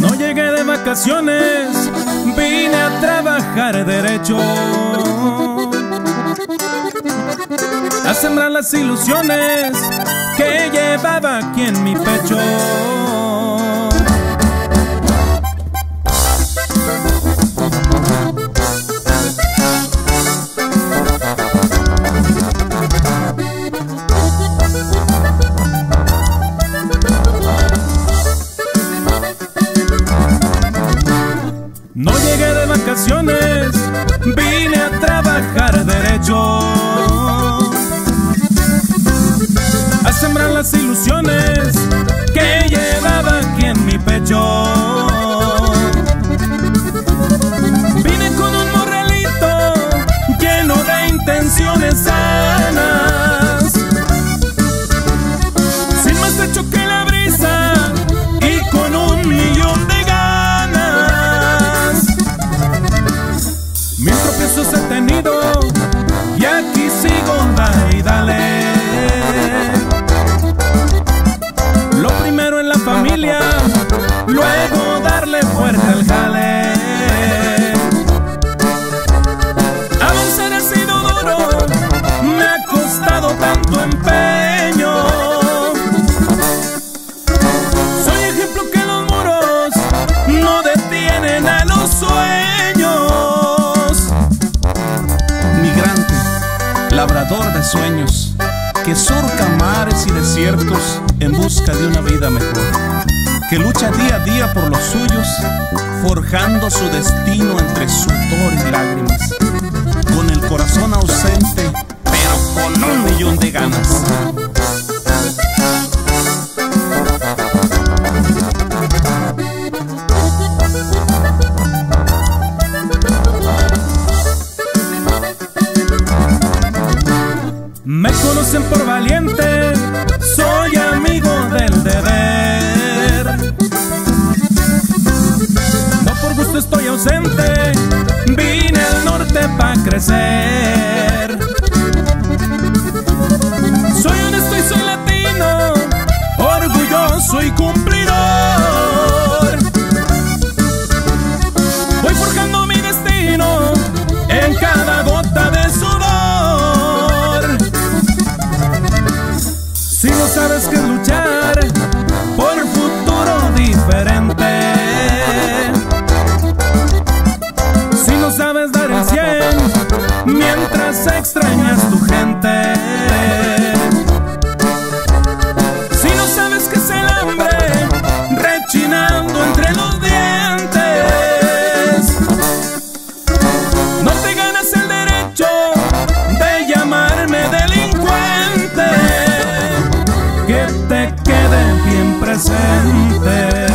No llegué de vacaciones, vine a trabajar derecho. A sembrar las ilusiones que llevaba aquí en mi pecho. Vine a trabajar derecho. A sembrar las ilusiones labrador de sueños, que surca mares y desiertos en busca de una vida mejor, que lucha día a día por los suyos, forjando su destino entre sudor y lágrimas, con el corazón ausente, pero con un millón de ganas. Me conocen por valiente, soy amigo del deber. No por gusto estoy ausente, vine al norte para crecer. Sabes qué es luchar por un futuro diferente. Si no sabes dar el 100 mientras extrañas tu gente. Si no sabes qué es el hambre rechinando presente.